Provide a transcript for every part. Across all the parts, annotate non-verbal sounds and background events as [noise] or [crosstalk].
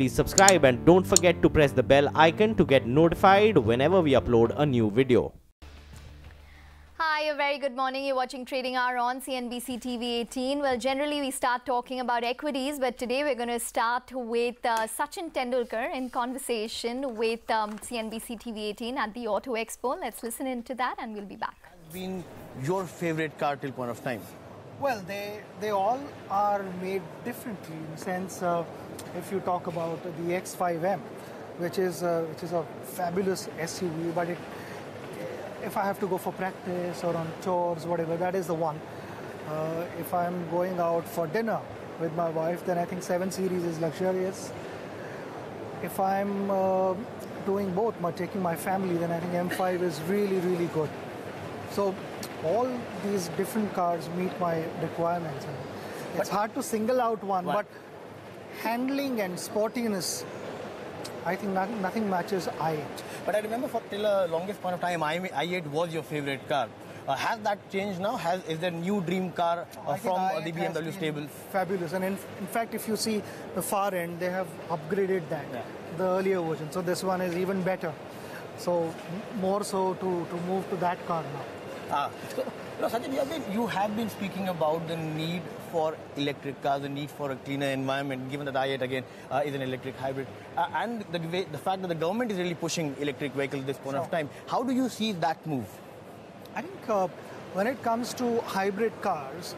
please subscribe and don't forget to press the bell icon to get notified whenever we upload a new video. Hi, a very good morning. You're watching Trading Hour on CNBC TV 18. Well, generally we start talking about equities, but today we're going to start with uh, Sachin Tendulkar in conversation with um, CNBC TV 18 at the Auto Expo. Let's listen into that and we'll be back. Been your favorite car till point of time? Well, they they all are made differently in the sense. Uh, if you talk about the X5M, which is uh, which is a fabulous SUV, but it if I have to go for practice or on chores, whatever, that is the one. Uh, if I'm going out for dinner with my wife, then I think 7 Series is luxurious. If I'm uh, doing both, my, taking my family, then I think M5 is really, really good. So all these different cars meet my requirements. It's hard to single out one, Right. but handling and sportiness, I think nothing, nothing matches i8. But I remember for till a longest point of time, I, i8 was your favorite car. Uh, has that changed now? Has is there new dream car uh, from uh, the BMW stable? Fabulous. And in, in fact, if you see the far end, they have upgraded that, Yeah. the earlier version. So this one is even better. So more so to, to move to that car now. Ah, so, you know, Sachin, you have, been, you have been speaking about the need for electric cars, the need for a cleaner environment, given that i8 again uh, is an electric hybrid, uh, and the, way, the fact that the government is really pushing electric vehicles at this point of time. How do you see that move? I think uh, when it comes to hybrid cars,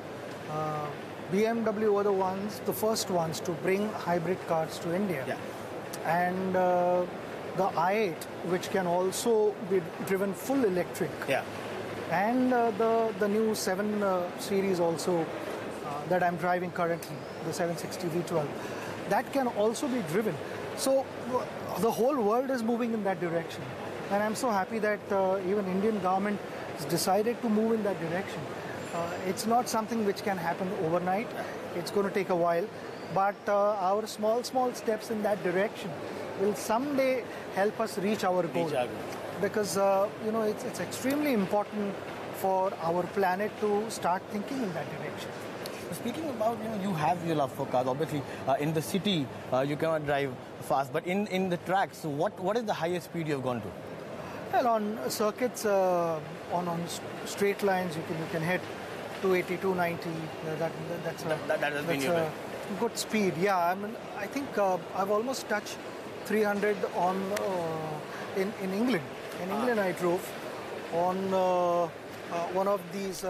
uh, BMW were the ones, the first ones to bring hybrid cars to India. Yeah. And uh, the i8, which can also be driven full electric, Yeah. and uh, the the new 7 uh, series also that I'm driving currently, the 760 V12, that can also be driven. So the whole world is moving in that direction, and I'm so happy that uh, even Indian government has decided to move in that direction. Uh, it's not something which can happen overnight. It's going to take a while, but uh, our small small steps in that direction will someday help us reach our goal our goal. because uh, you know it's, it's extremely important for our planet to start thinking in that direction. Speaking about, you know, you have your love for cars. Obviously, uh, in the city, uh, you cannot drive fast, but in, in the tracks, what, what is the highest speed you have gone to? Well, on circuits, uh, on on straight lines, you can you can hit 280, 290. Uh, that, that that's a, That- that has been that's your a good speed. Yeah, I mean, I think uh, I've almost touched 300 on uh, in in England. In Ah. England, I drove on uh, uh, one of these.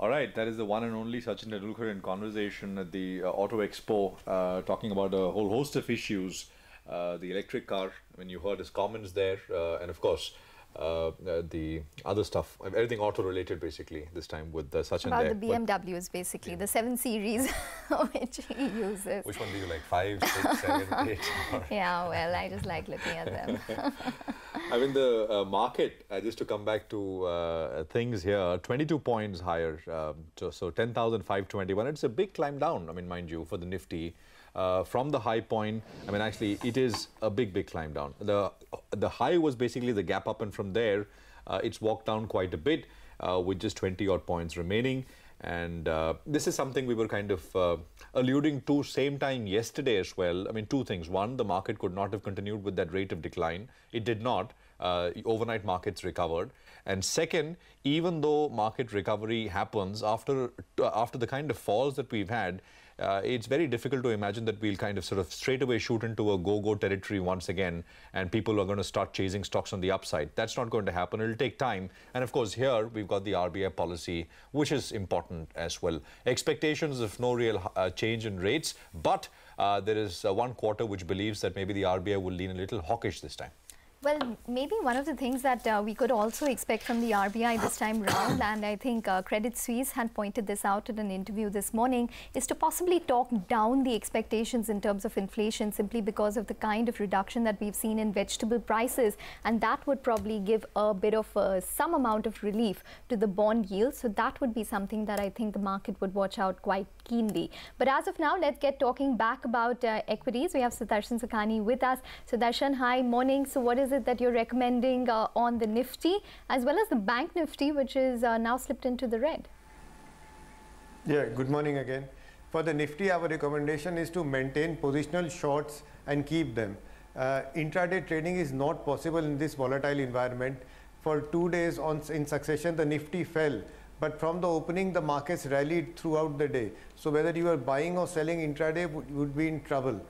All right, that is the one and only Sachin Tendulkar in conversation at the uh, Auto Expo, uh, talking about a whole host of issues. Uh, the electric car, I mean, you heard his comments there, uh, and of course, uh, uh, the other stuff, everything auto related basically, this time with uh, Sachin About there. the BMWs, basically, the 7 Series [laughs] which he uses. which one do you like? Five, six, seven, eight? [laughs] Yeah, well, I just like looking at them. [laughs] I mean, the uh, market, uh, just to come back to uh, things here, 22 points higher. Um, to, so 10,521. It's a big climb down, I mean, mind you, for the Nifty. Uh, from the high point, I mean, actually, it is a big, big climb down. The, the high was basically the gap up, and from there, uh, it's walked down quite a bit uh, with just 20 odd points remaining. And uh, this is something we were kind of uh, alluding to same time yesterday as well. I mean, two things. One, the market could not have continued with that rate of decline. It did not. Uh, overnight markets recovered. And second, even though market recovery happens after after the kind of falls that we've had, uh, it's very difficult to imagine that we'll kind of sort of straight away shoot into a go-go territory once again and people are going to start chasing stocks on the upside. That's not going to happen. It'll take time. And of course, here we've got the RBI policy, which is important as well. Expectations of no real uh, change in rates, but uh, there is uh, one quarter which believes that maybe the RBI will lean a little hawkish this time. Well, maybe one of the things that uh, we could also expect from the RBI this time round, and I think uh, Credit Suisse had pointed this out in an interview this morning, is to possibly talk down the expectations in terms of inflation simply because of the kind of reduction that we've seen in vegetable prices, and that would probably give a bit of uh, some amount of relief to the bond yield. So that would be something that I think the market would watch out quite keenly. But as of now, let's get talking back about uh, equities. We have Sudarshan Sukhani with us. Sudarshan, hi, morning. So what is it that you're recommending uh, on the Nifty as well as the Bank Nifty, which is uh, now slipped into the red? Yeah, good morning again. For the Nifty, our recommendation is to maintain positional shorts and keep them. Uh, intraday trading is not possible in this volatile environment. For two days on, in succession, the Nifty fell. But from the opening, the markets rallied throughout the day. So whether you are buying or selling intraday would, would be in trouble.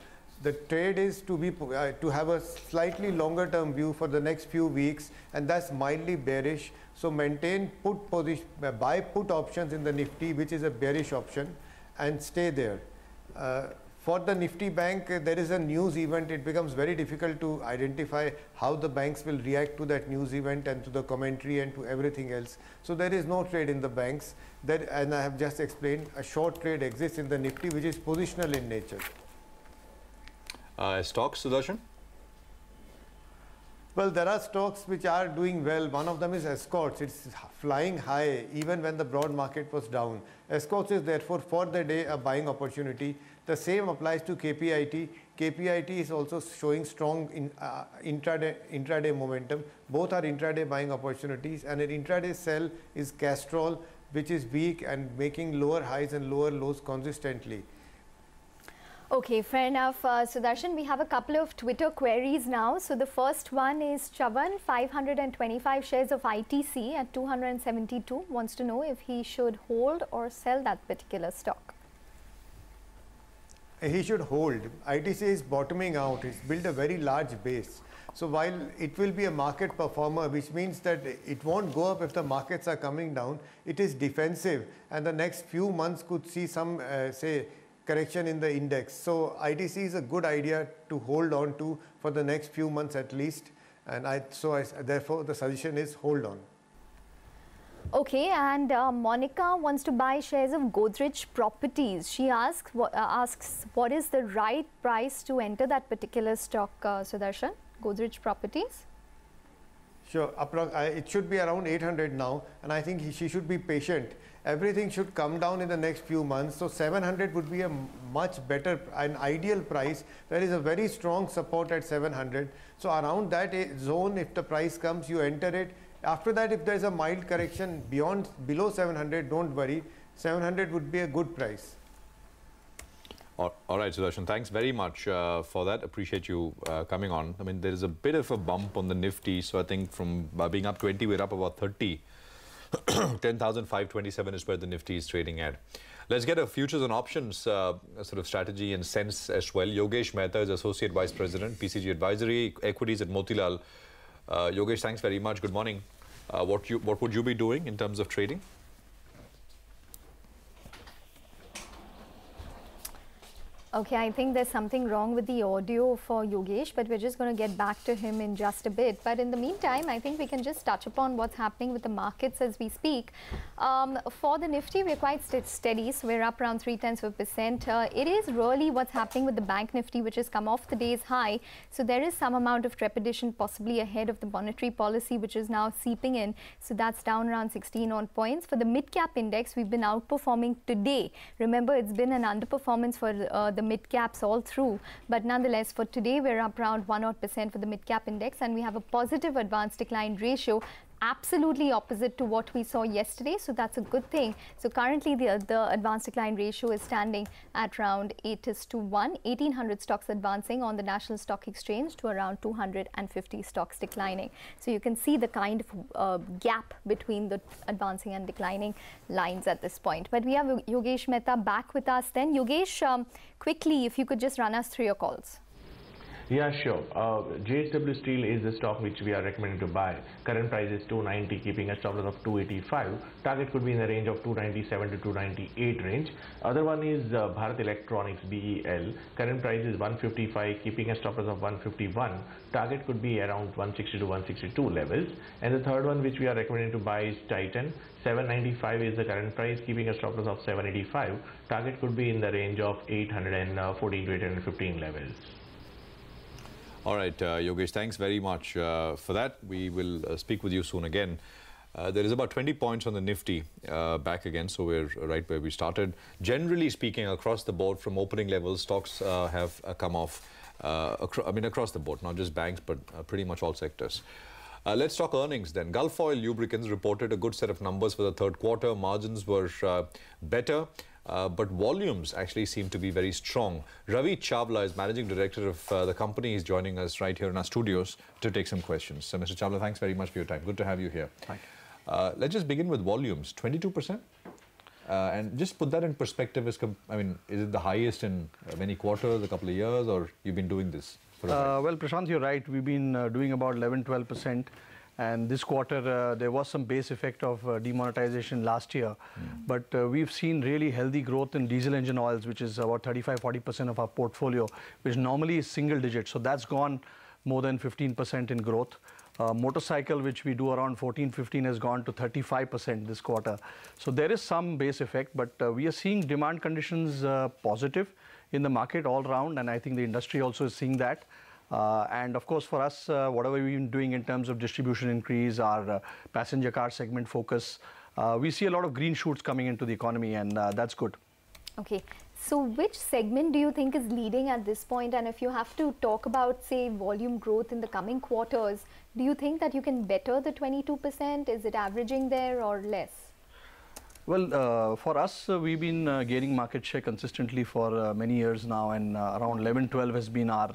The trade is to be uh, to have a slightly longer term view for the next few weeks, and that's mildly bearish. So maintain put position, uh, buy put options in the Nifty, which is a bearish option, and stay there. Uh, for the Nifty Bank, uh, there is a news event. It becomes very difficult to identify how the banks will react to that news event and to the commentary and to everything else. So there is no trade in the banks. That, and I have just explained, a short trade exists in the Nifty, which is positional in nature. Uh, stocks, Sudarshan? Well, there are stocks which are doing well. One of them is Escorts. It's flying high even when the broad market was down. Escorts is therefore for the day a buying opportunity. The same applies to KPIT. KPIT is also showing strong in, uh, intraday, intraday momentum. Both are intraday buying opportunities and an intraday sell is Castrol which is weak and making lower highs and lower lows consistently. Okay, fair enough. Uh, Sudarshan, we have a couple of Twitter queries now. So the first one is Chavan, 525 shares of ITC at 272, wants to know if he should hold or sell that particular stock. He should hold. ITC is bottoming out. It's built a very large base. So while it will be a market performer, which means that it won't go up if the markets are coming down, it is defensive and the next few months could see some, uh, say, correction in the index. So ITC is a good idea to hold on to for the next few months at least. And I, so I, therefore the suggestion is hold on. Okay, and uh, Monica wants to buy shares of Godrej Properties. She asks, uh, asks what is the right price to enter that particular stock, uh, Sudarshan? Godrej Properties? Sure, it should be around 800 now, and I think he, she should be patient everything should come down in the next few months. So 700 would be a much better, an ideal price. There is a very strong support at 700. So around that zone, if the price comes, you enter it. After that, if there is a mild correction beyond, below 700, don't worry. 700 would be a good price. All right, Sudarshan, thanks very much uh, for that. Appreciate you uh, coming on. I mean, there is a bit of a bump on the Nifty, so I think from uh, being up 20, we're up about 30. [coughs] 10,527 is where the Nifty is trading at. Let's get a futures and options uh, sort of strategy and sense as well. Yogesh Mehta is Associate Vice President, PCG Advisory, Equities at Motilal. Uh, Yogesh, thanks very much. Good morning. Uh, what, you, what would you be doing in terms of trading? Okay, I think there's something wrong with the audio for Yogesh, but we're just going to get back to him in just a bit. But in the meantime, I think we can just touch upon what's happening with the markets as we speak. Um, for the Nifty, we're quite st steady, so we're up around 3 tenths of a percent. Uh, it is really what's happening with the Bank Nifty, which has come off the day's high. So there is some amount of trepidation possibly ahead of the monetary policy, which is now seeping in. So that's down around 16 on points. For the mid-cap index, we've been outperforming today. Remember, it's been an underperformance for uh, the mid caps all through. But nonetheless, for today, we're up around 1 odd percent for the mid cap index, and we have a positive advance decline ratio absolutely opposite to what we saw yesterday. So that's a good thing. So currently the, the advanced decline ratio is standing at around 8 is to 1, 1800 stocks advancing on the National Stock Exchange to around 250 stocks declining. So you can see the kind of uh, gap between the advancing and declining lines at this point. But we have Yogesh Mehta back with us then. Yogesh, um, quickly, if you could just run us through your calls. Yeah, sure. Uh, JSW Steel is the stock which we are recommending to buy. Current price is 290, keeping a stop loss of 285. Target could be in the range of 297 to 298 range. Other one is uh, Bharat Electronics BEL. Current price is 155, keeping a stop loss of 151. Target could be around 160 to 162 levels. And the third one which we are recommending to buy is Titan. 795 is the current price, keeping a stop loss of 785. Target could be in the range of 814 to 815 levels. All right, uh, Yogesh, thanks very much uh, for that. We will uh, speak with you soon again. Uh, there is about 20 points on the Nifty uh, back again, so we're right where we started. Generally speaking, across the board, from opening levels, stocks uh, have come off. I mean, across the board, not just banks, but pretty much all sectors. Uh, let's talk earnings then. Gulf Oil Lubricants reported a good set of numbers for the third quarter. Margins were uh, better. Uh, but volumes actually seem to be very strong. Ravi Chawla is managing director of uh, the company. He's joining us right here in our studios to take some questions. So, Mr. Chawla, thanks very much for your time. Good to have you here. Thank Uh, let's just begin with volumes. 22%. Uh, and just put that in perspective. As I mean, is it the highest in uh, many quarters, a couple of years, or you've been doing this for a? Uh, well, Prashant, you're right. We've been uh, doing about 11, 12 percent, and this quarter uh, there was some base effect of uh, demonetization last year, but uh, we've seen really healthy growth in diesel engine oils, which is about 35, 40 percent of our portfolio, which normally is single digit. So that's gone more than 15 percent in growth. Uh, motorcycle, which we do around 14, 15, has gone to 35% this quarter. So there is some base effect, but uh, we are seeing demand conditions uh, positive in the market all round, and I think the industry also is seeing that. Uh, and of course, for us, uh, whatever we've been doing in terms of distribution increase, our uh, passenger car segment focus, uh, we see a lot of green shoots coming into the economy, and that's good. Okay. So which segment do you think is leading at this point? And if you have to talk about, say, volume growth in the coming quarters, do you think that you can better the 22%? Is it averaging there or less? Well, uh, for us, uh, we've been uh, gaining market share consistently for many years now, and around 11, 12 has been our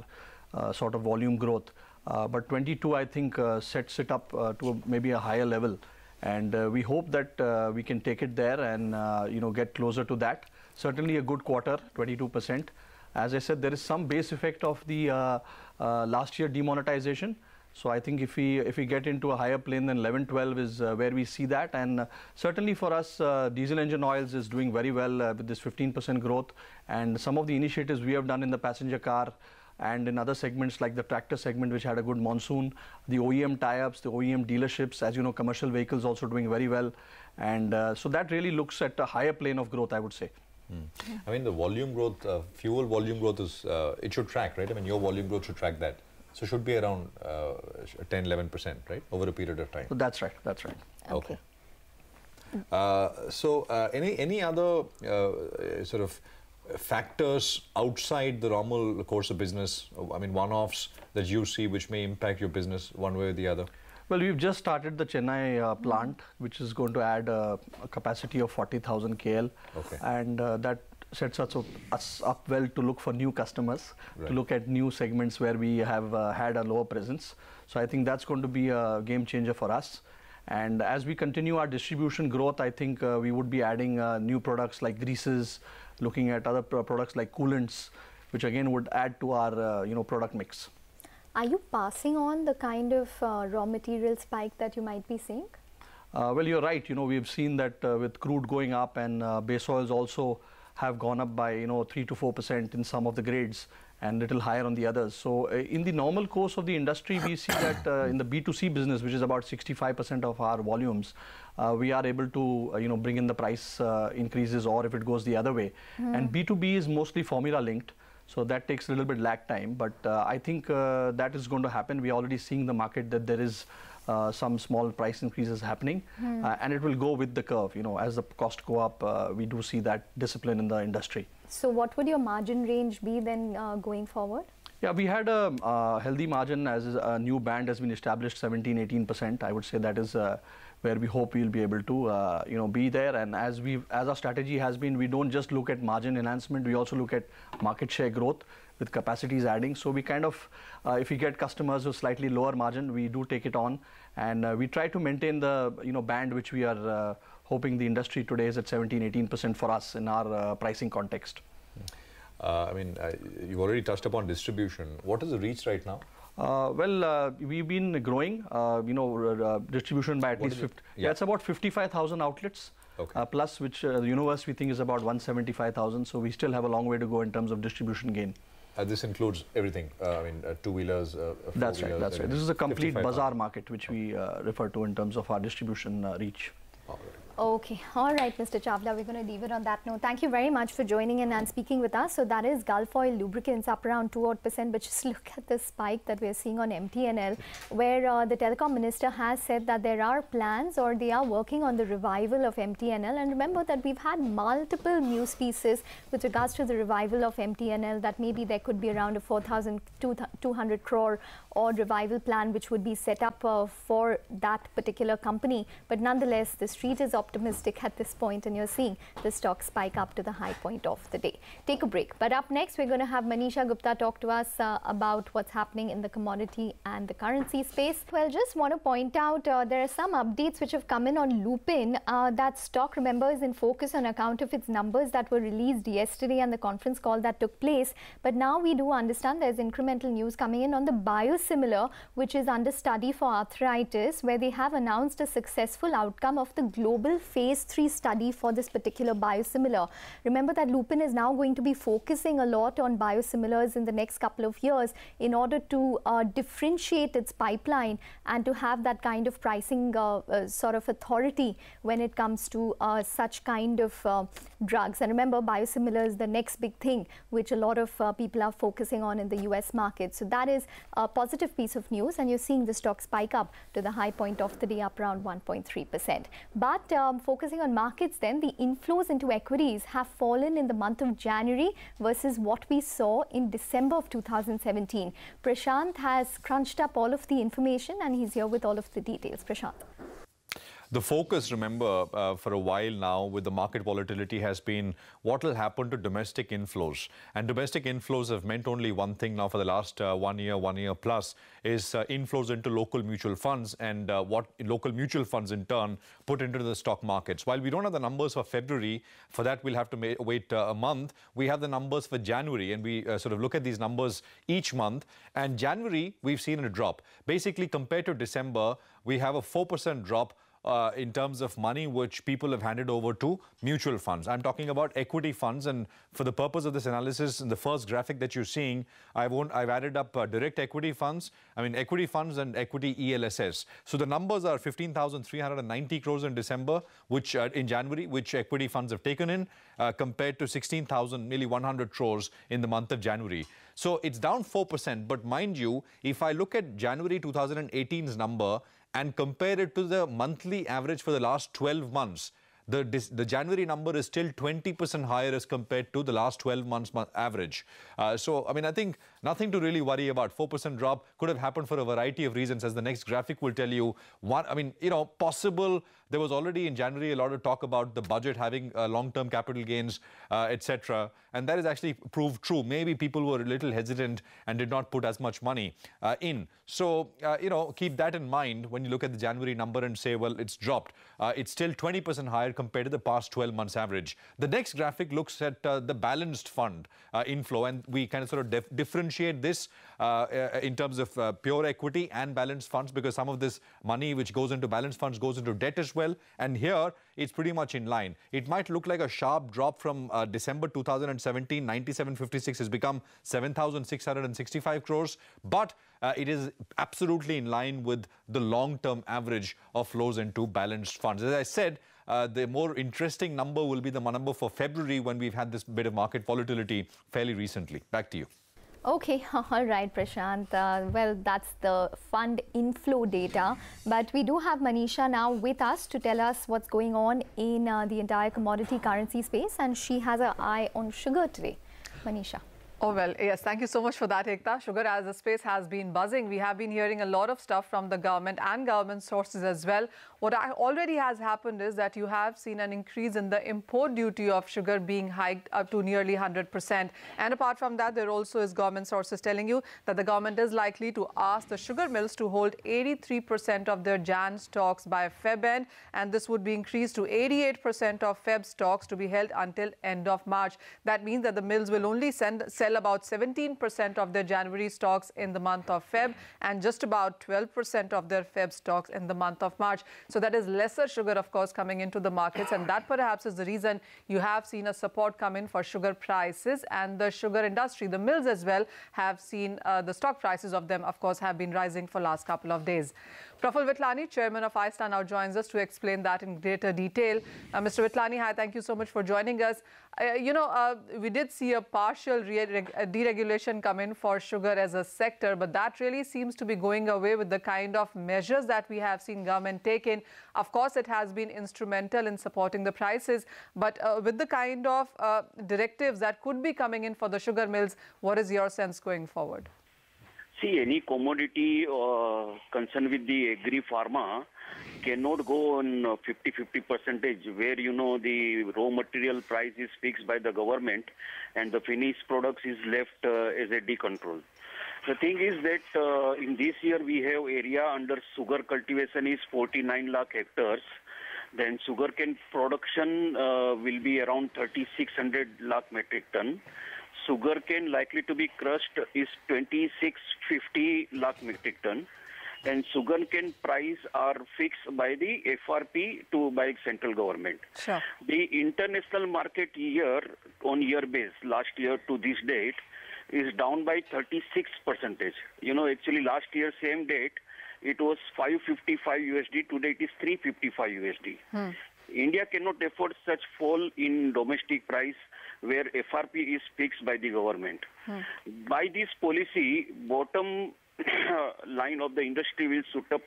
sort of volume growth. Uh, but 22, I think, uh, sets it up uh, to a, maybe a higher level, and uh, we hope that uh, we can take it there and uh, you know get closer to that. Certainly, a good quarter, 22 percent. As I said, there is some base effect of the uh, uh, last year demonetization. So I think if we if we get into a higher plane than 11, 12 is uh, where we see that, and uh, certainly for us, uh, diesel engine oils is doing very well uh, with this 15% growth, and some of the initiatives we have done in the passenger car and in other segments like the tractor segment, which had a good monsoon, the OEM tie-ups, the OEM dealerships, as you know, commercial vehicles also doing very well, and uh, so that really looks at a higher plane of growth, I would say. I mean, the volume growth, uh, fuel volume growth is, uh, it should track, right? I mean, your volume growth should track that. So should be around uh, 10, 11%, right? Over a period of time. So that's right. That's right. Okay. Uh, so, uh, any any other uh, sort of factors outside the normal course of business? I mean, one-offs that you see which may impact your business one way or the other. Well, we've just started the Chennai uh, plant, which is going to add uh, a capacity of 40,000 KL, Okay. and uh, that sets us up, us up well to look for new customers, Right. to look at new segments where we have uh, had a lower presence. So I think that's going to be a game changer for us. And as we continue our distribution growth, I think uh, we would be adding uh, new products like greases, looking at other pro- products like coolants, which again would add to our uh, you know product mix. Are you passing on the kind of uh, raw material spike that you might be seeing? Uh, well, you're right. You know, we've seen that uh, with crude going up and uh, base oils also have gone up by you know three to four percent in some of the grades and little higher on the others. So, uh, in the normal course of the industry, we see that uh, in the B2C business, which is about 65 percent of our volumes, uh, we are able to uh, you know bring in the price uh, increases, or if it goes the other way. And B2B is mostly formula linked. So that takes a little bit lag time, but uh, I think uh, that is going to happen. We're already seeing the market that there is uh, some small price increases happening, uh, and it will go with the curve. You know, as the cost go up, uh, we do see that discipline in the industry. So what would your margin range be then uh, going forward? Yeah, we had a uh, healthy margin as a new band has been established, 17, 18 percent. I would say that is uh, where we hope we'll be able to, uh, you know, be there. And as we, as our strategy has been, we don't just look at margin enhancement. We also look at market share growth with capacities adding. So we kind of, uh, if we get customers with slightly lower margin, we do take it on, and uh, we try to maintain the, you know, band which we are hoping the industry today is at 17, 18 percent for us in our uh, pricing context. Uh, I mean, uh, you've already touched upon distribution. What is the reach right now? Uh, well, uh, we've been growing, uh, you know, uh, distribution by at What least is it? 50. Yeah. It's about 55,000 outlets. Okay. Uh, plus, which uh, the universe we think is about 175,000. So we still have a long way to go in terms of distribution gain. Uh, this includes everything. Uh, I mean, uh, two-wheelers, That's right. That's right. This is a complete bazaar market, which we uh, refer to in terms of our distribution uh, reach. All right. Okay, all right, Mr. Chawla, we're going to leave it on that note. Thank you very much for joining in and speaking with us. So that is Gulf Oil Lubricants up around 2 odd percent, but just [laughs] look at the spike that we're seeing on MTNL, where uh, the telecom minister has said that there are plans or they are working on the revival of MTNL. And remember that we've had multiple news pieces with regards to the revival of MTNL that maybe there could be around a 4,200 crore odd revival plan which would be set up uh, for that particular company. But nonetheless, the street is optimistic at this point and you're seeing the stock spike up to the high point of the day. Take a break. But up next, we're going to have Manisha Gupta talk to us uh, about what's happening in the commodity and the currency space. Well, just want to point out uh, there are some updates which have come in on Lupin. Uh, that stock, remember, is in focus on account of its numbers that were released yesterday and the conference call that took place. But now we do understand there's incremental news coming in on the biosimilar, which is under study for arthritis, where they have announced a successful outcome of the global phase 3 study for this particular biosimilar. Remember that Lupin is now going to be focusing a lot on biosimilars in the next couple of years in order to uh, differentiate its pipeline and to have that kind of pricing uh, uh, sort of authority when it comes to uh, such kind of uh, drugs. And remember, biosimilars, the next big thing, which a lot of uh, people are focusing on in the US market. So that is a positive piece of news, and you're seeing the stock spike up to the high point of the day, up around 1.3%. But um, focusing on markets, then the inflows into equities have fallen in the month of January versus what we saw in December of 2017. Prashant has crunched up all of the information, and he's here with all of the details. Prashant. The focus, remember, uh, for a while now with the market volatility has been what will happen to domestic inflows. And domestic inflows have meant only one thing now for the last uh, one year, one year plus, is uh, inflows into local mutual funds and uh, what local mutual funds in turn put into the stock markets. While we don't have the numbers for February, for that we'll have to wait uh, a month. We have the numbers for January and we uh, sort of look at these numbers each month. And January, we've seen a drop. Basically, compared to December, we have a 4% drop uh, in terms of money which people have handed over to mutual funds. I'm talking about equity funds. And for the purpose of this analysis, in the first graphic that you're seeing, I've, I've added up uh, direct equity funds, I mean, equity funds and equity ELSS. So the numbers are 15,390 crores in December, which uh, in January, which equity funds have taken in, uh, compared to 16,000, nearly 100 crores in the month of January. So it's down 4%. But mind you, if I look at January 2018's number, and compare it to the monthly average for the last 12 months, the, the January number is still 20% higher as compared to the last 12 months average. Uh, so, I mean, I think nothing to really worry about. 4% drop could have happened for a variety of reasons, as the next graphic will tell you. One, I mean, you know, possible there was already in January a lot of talk about the budget having uh, long-term capital gains, uh, etc. And that is actually proved true. Maybe people were a little hesitant and did not put as much money uh, in. So, uh, you know, keep that in mind when you look at the January number and say, well, it's dropped. Uh, it's still 20% higher compared to the past 12 months average. The next graphic looks at uh, the balanced fund inflow, and we kind of sort of differentiate this in terms of pure equity and balanced funds because some of this money which goes into balanced funds goes into debt as well. And here, it's pretty much in line. It might look like a sharp drop from uh, December 2017, 9756 has become 7,665 crores, but uh, it is absolutely in line with the long-term average of flows into balanced funds. As I said, uh, the more interesting number will be the number for February when we've had this bit of market volatility fairly recently. Back to you. Okay, [laughs] all right, Prashant. Uh, well, that's the fund inflow data. But we do have Manisha now with us to tell us what's going on in uh, the entire commodity currency space. And she has her eye on sugar today. Manisha. Oh, well, yes, thank you so much for that, Ekta. Sugar as the space has been buzzing. We have been hearing a lot of stuff from the government and government sources as well. What already has happened is that you have seen an increase in the import duty of sugar being hiked up to nearly 100%. And apart from that, there also is government sources telling you that the government is likely to ask the sugar mills to hold 83% of their Jan stocks by Feb end. And this would be increased to 88% of Feb stocks to be held until end of March. That means that the mills will only send, sell about 17% of their January stocks in the month of Feb and just about 12% of their Feb stocks in the month of March. So that is lesser sugar, of course, coming into the markets. And that perhaps is the reason you have seen a support come in for sugar prices and the sugar industry. The mills as well have seen uh, the stock prices of them, of course, have been rising for last couple of days. Praful Vithalani, chairman of ISTA, now joins us to explain that in greater detail. Uh, Mr. Vithalani, hi, thank you so much for joining us. Uh, you know, uh, we did see a partial deregulation come in for sugar as a sector, but that really seems to be going away with the kind of measures that we have seen government taking. Of course, it has been instrumental in supporting the prices, but uh, with the kind of uh, directives that could be coming in for the sugar mills, what is your sense going forward? See, any commodity uh, concerned with the agri pharma cannot go on 50-50 percentage where, you know, the raw material price is fixed by the government and the finished products is left uh, as a decontrol. The thing is that uh, in this year we have area under sugar cultivation is 49 lakh hectares. Then sugarcane production uh, will be around 3600 lakh metric ton. Sugarcane likely to be crushed is 2650 lakh metric ton. And sugarcane price are fixed by the FRP to by central government. Sure. The international market year on year base last year to this date is down by 36 percentage. You know, actually last year same date it was 555 USD. Today it is 355 USD. Hmm. India cannot afford such fall in domestic price where FRP is fixed by the government. By this policy, bottom [coughs] line of the industry will shoot up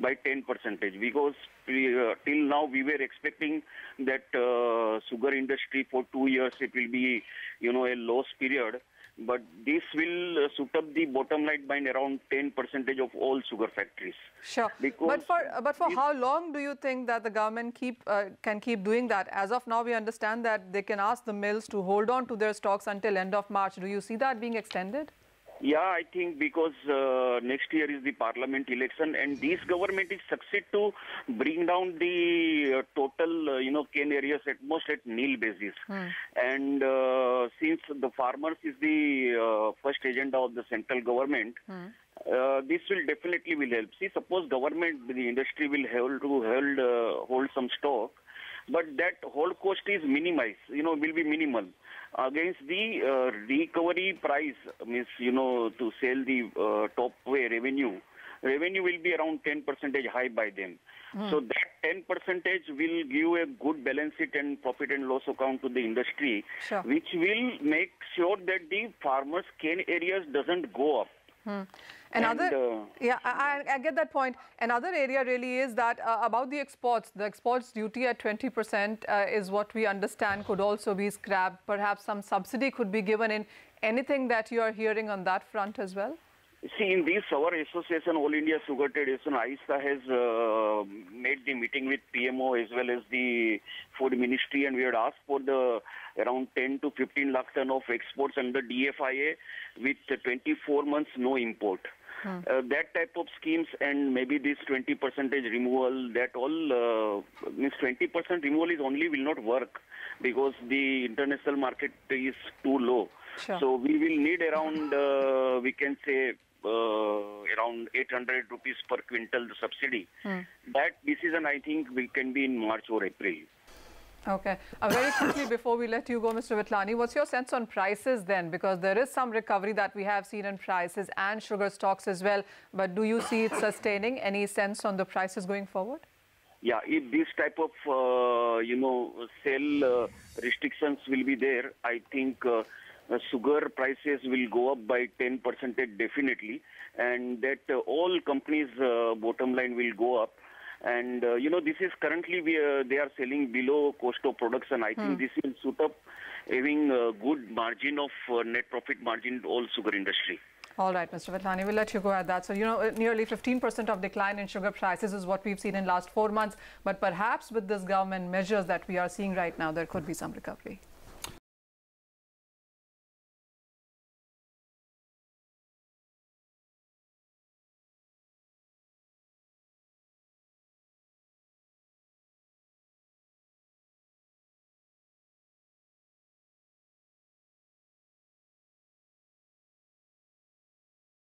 by 10 percentage because we, uh, till now we were expecting that uh, sugar industry for two years it will be you know a loss period but this will uh, shoot up the bottom line by around 10 percentage of all sugar factories Sure. Because but for uh, but for how long do you think that the government keep uh, can keep doing that? As of now, we understand that they can ask the mills to hold on to their stocks until end of March. Do you see that being extended? Yeah, I think because uh, next year is the parliament election, and this government is succeed to bring down the uh, total, uh, you know, cane areas at most at nil basis. And uh, since the farmers is the uh, first agenda of the central government, uh, this will definitely will help. See, suppose government, the industry will hold to hold uh, hold some stock, but that whole cost is minimized. You know, will be minimal against the uh, recovery price. Means you know to sell the uh, top way revenue. Revenue will be around 10 percentage high by them. So that 10 percentage will give a good balance sheet and profit and loss account to the industry, Sure. which will make sure that the farmers' cane areas doesn't go up. Another, And, uh, yeah, I, I I get that point. Another area really is that uh, about the exports. The exports duty at 20% uh, is what we understand could also be scrapped. Perhaps some subsidy could be given in anything that you are hearing on that front as well. See, in this, our association, All India Sugar Trade Association, AISTA has uh, made the meeting with PMO as well as the Food Ministry, and we had asked for the around 10 to 15 lakh ton of exports under DFIA with 24 months no import. Uh, that type of schemes and maybe this 20 percentage removal, that all uh, means 20 percent removal is only will not work because the international market is too low. Sure. So we will need around, uh, we can say, uh, around 800 rupees per quintal the subsidy. That decision, I think, we can be in March or April. Okay. Uh, very quickly before we let you go, Mr. Vithalani, what's your sense on prices then? Because there is some recovery that we have seen in prices and sugar stocks as well. But do you see it sustaining? Any sense on the prices going forward? Yeah, if this type of, uh, you know, sale uh, restrictions will be there, I think uh, sugar prices will go up by 10 percentage definitely, and that uh, all companies' uh, bottom line will go up. And uh, you know, this is currently we uh, they are selling below cost of production. I think this will suit up having a good margin of uh, net profit margin all sugar industry. All right, Mr. Vithalani, we'll let you go at that. So, you know, uh, nearly 15% of decline in sugar prices is what we've seen in last four months. But perhaps with this government measures that we are seeing right now, there could be some recovery.